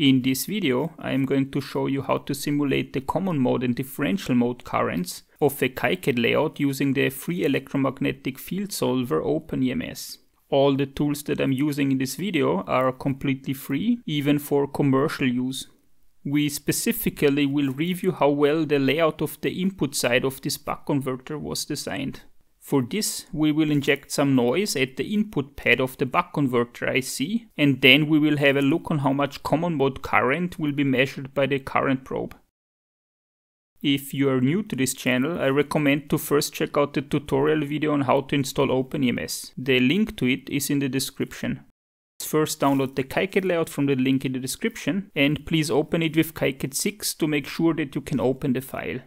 In this video, I am going to show you how to simulate the common mode and differential mode currents of a KiCad layout using the free electromagnetic field solver OpenEMS. All the tools that I'm using in this video are completely free, even for commercial use. We specifically will review how well the layout of the input side of this buck converter was designed. For this, we will inject some noise at the input pad of the buck converter IC, and then we will have a look on how much common mode current will be measured by the current probe. If you are new to this channel, I recommend to first check out the tutorial video on how to install OpenEMS. The link to it is in the description. First download the KiCad layout from the link in the description and please open it with KiCad 6 to make sure that you can open the file.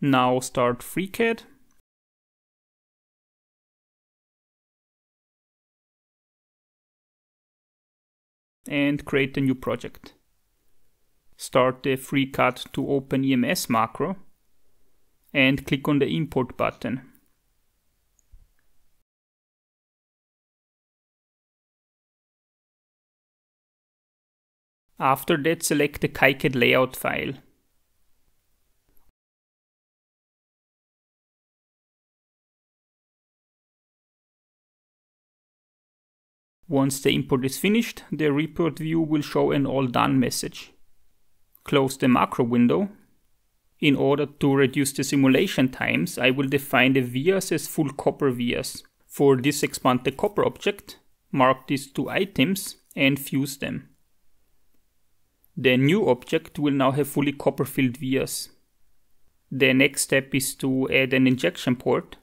Now start FreeCAD. And create a new project. Start the FreeCAD to open EMS macro and click on the import button. After that select the KiCad layout file. Once the import is finished, the report view will show an all done message. Close the macro window. In order to reduce the simulation times, I will define the vias as full copper vias. For this expand the copper object, mark these two items and fuse them. The new object will now have fully copper filled vias. The next step is to add an injection port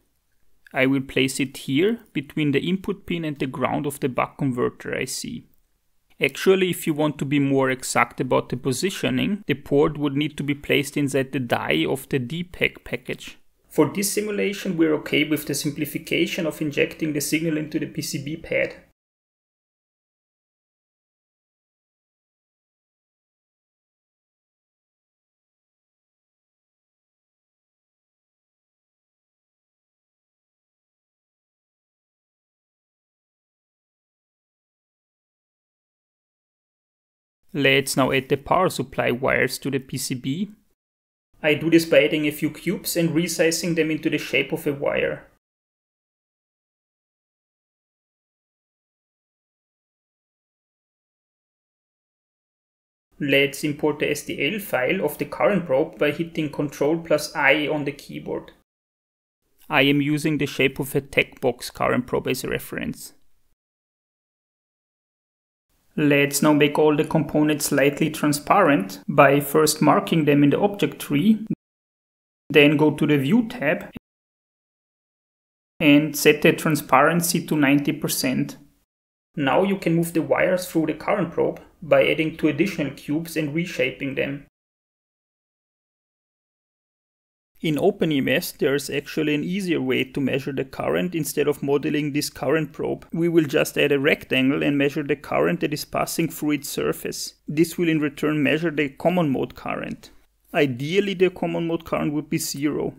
I will place it here between the input pin and the ground of the buck converter IC. Actually, if you want to be more exact about the positioning, the port would need to be placed inside the die of the DPAK package. For this simulation, we're okay with the simplification of injecting the signal into the PCB pad. Let's now add the power supply wires to the PCB. I do this by adding a few cubes and resizing them into the shape of a wire. Let's import the STL file of the current probe by hitting Ctrl plus I on the keyboard. I am using the shape of a Tekbox current probe as a reference. Let's now make all the components slightly transparent by first marking them in the object tree, then go to the View tab and set the transparency to 90%. Now you can move the wires through the current probe by adding two additional cubes and reshaping them. In OpenEMS, there is actually an easier way to measure the current instead of modeling this current probe. We will just add a rectangle and measure the current that is passing through its surface. This will in return measure the common mode current. Ideally, the common mode current would be zero.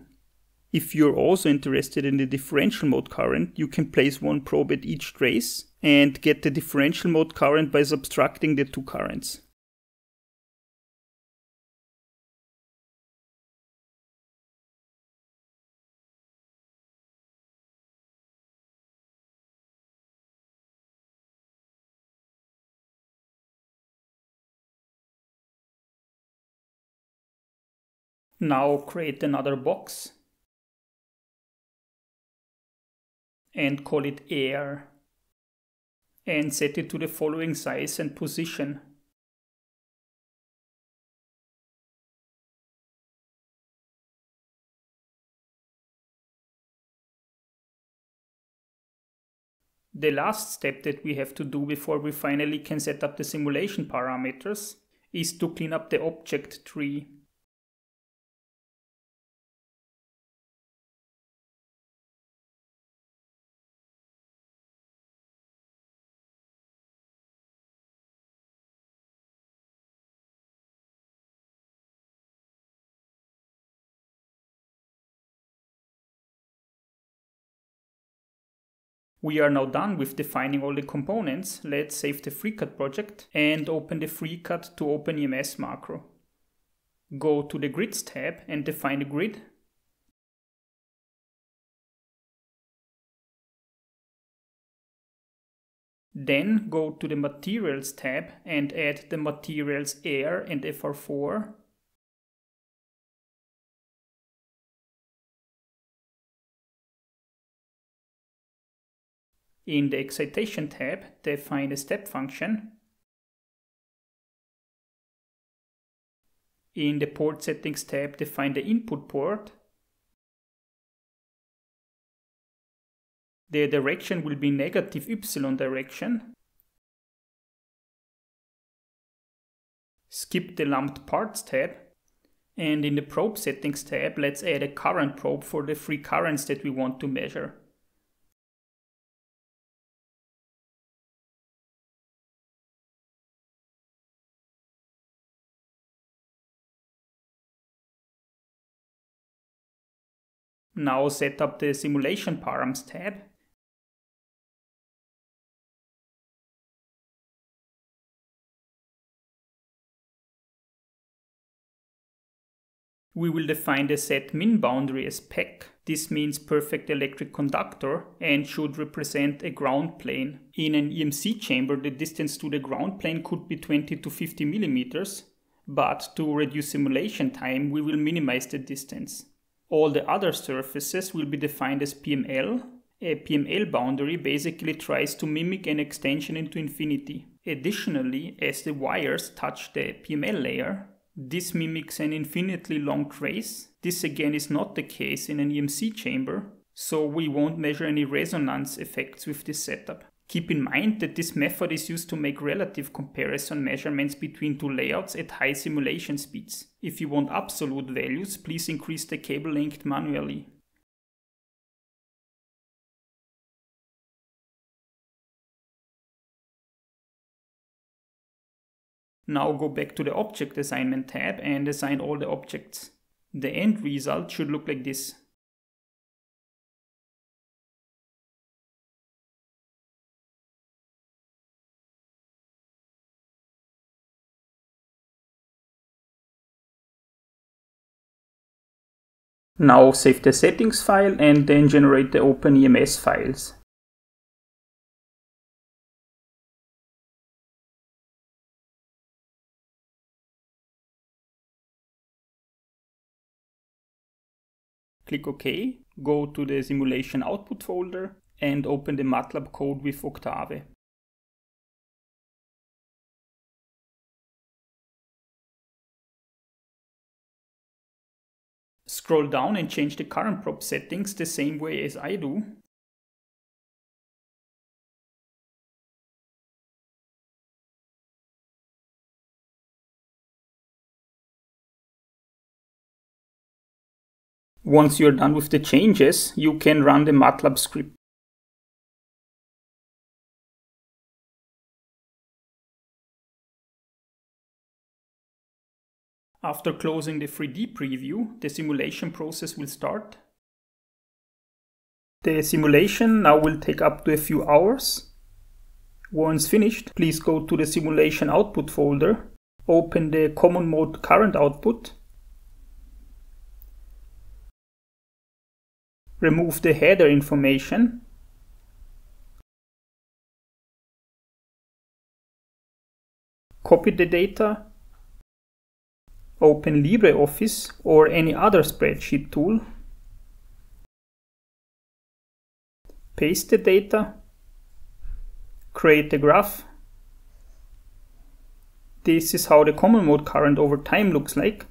If you're also interested in the differential mode current, you can place one probe at each trace and get the differential mode current by subtracting the two currents. Now create another box and call it air and set it to the following size and position. The last step that we have to do before we finally can set up the simulation parameters is to clean up the object tree. We are now done with defining all the components. Let's save the FreeCAD project and open the FreeCAD to OpenEMS macro. Go to the Grids tab and define the grid. Then go to the Materials tab and add the materials Air and FR4 In the Excitation tab, define a step function. In the Port Settings tab, define the input port. The direction will be negative y direction. Skip the Lumped Parts tab. And in the Probe Settings tab, let's add a current probe for the free currents that we want to measure. Now set up the simulation params tab. We will define the set min boundary as PEC. This means perfect electric conductor and should represent a ground plane. In an EMC chamber, the distance to the ground plane could be 20 to 50 millimeters, but to reduce simulation time, we will minimize the distance. All the other surfaces will be defined as PML. A PML boundary basically tries to mimic an extension into infinity. Additionally, as the wires touch the PML layer, this mimics an infinitely long trace. This again is not the case in an EMC chamber, so we won't measure any resonance effects with this setup. Keep in mind that this method is used to make relative comparison measurements between two layouts at high simulation speeds. If you want absolute values, please increase the cable length manually. Now go back to the Object Assignment tab and assign all the objects. The end result should look like this. Now save the settings file and then generate the OpenEMS files. Click OK, go to the simulation output folder and open the MATLAB code with Octave. Scroll down and change the current probe settings the same way as I do. Once you're done with the changes, you can run the MATLAB script. After closing the 3D preview, the simulation process will start. The simulation now will take up to a few hours. Once finished, please go to the simulation output folder, open the common mode current output, remove the header information, copy the data Open LibreOffice or any other spreadsheet tool. Paste the data. Create a graph. This is how the common mode current over time looks like.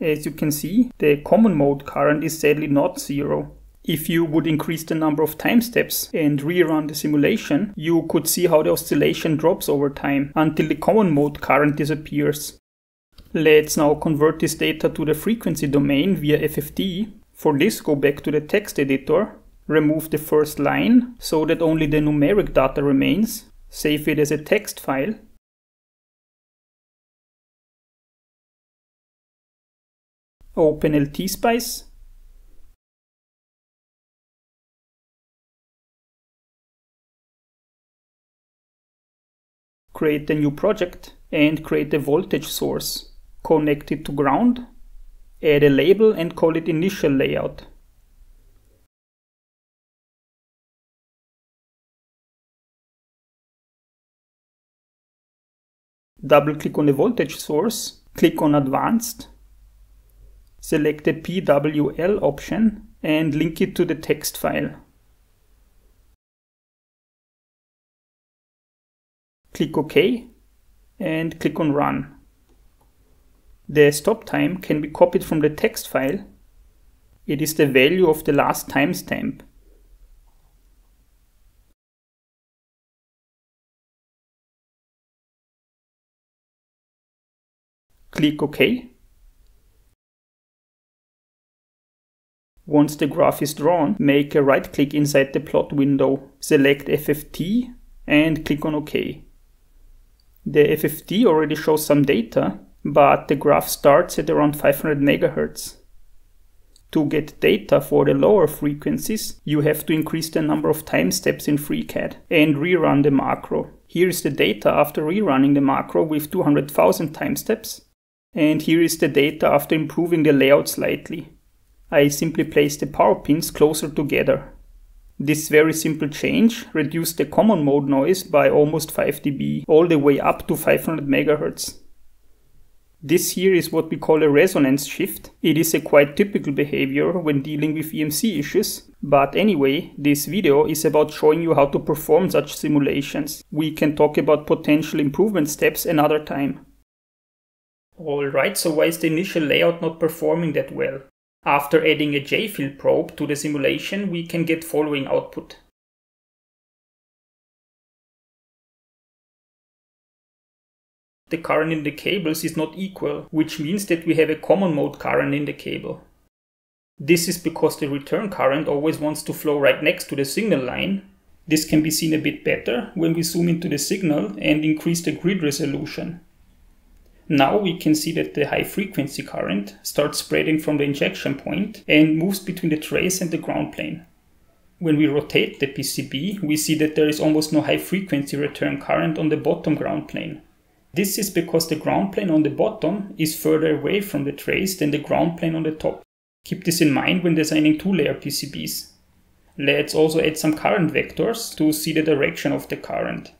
As you can see, the common mode current is sadly not zero. If you would increase the number of time steps and rerun the simulation, you could see how the oscillation drops over time until the common mode current disappears. Let's now convert this data to the frequency domain via FFT. For this, go back to the text editor, remove the first line so that only the numeric data remains, save it as a text file, open LTSpice, create a new project and create a voltage source. Connect it to ground, add a label and call it initial layout. Double click on the voltage source, click on advanced, select the PWL option and link it to the text file. Click OK and click on Run. The stop time can be copied from the text file. It is the value of the last timestamp. Click OK. Once the graph is drawn, make a right click inside the plot window, select FFT and click on OK. The FFT already shows some data, but the graph starts at around 500 MHz. To get data for the lower frequencies, you have to increase the number of time steps in FreeCAD and rerun the macro. Here is the data after rerunning the macro with 200,000 time steps. And here is the data after improving the layout slightly. I simply place the power pins closer together. This very simple change reduced the common mode noise by almost 5 dB, all the way up to 500 MHz. This here is what we call a resonance shift. It is a quite typical behavior when dealing with EMC issues, but anyway, this video is about showing you how to perform such simulations. We can talk about potential improvement steps another time. Alright, so why is the initial layout not performing that well? After adding a J-field probe to the simulation, we can get following output. The current in the cables is not equal, which means that we have a common mode current in the cable. This is because the return current always wants to flow right next to the signal line. This can be seen a bit better when we zoom into the signal and increase the grid resolution. Now we can see that the high frequency current starts spreading from the injection point and moves between the trace and the ground plane. When we rotate the PCB, we see that there is almost no high frequency return current on the bottom ground plane. This is because the ground plane on the bottom is further away from the trace than the ground plane on the top. Keep this in mind when designing two-layer PCBs. Let's also add some current vectors to see the direction of the current.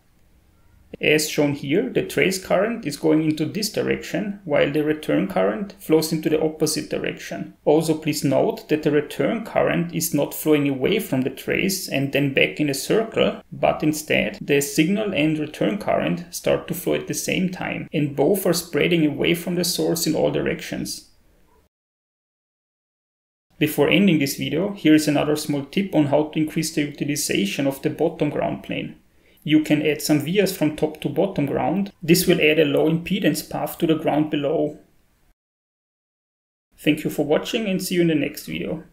As shown here, the trace current is going into this direction, while the return current flows into the opposite direction. Also please note that the return current is not flowing away from the trace and then back in a circle, but instead the signal and return current start to flow at the same time, and both are spreading away from the source in all directions. Before ending this video, here is another small tip on how to increase the utilization of the bottom ground plane. You can add some vias from top to bottom ground. This will add a low impedance path to the ground below. Thank you for watching and see you in the next video.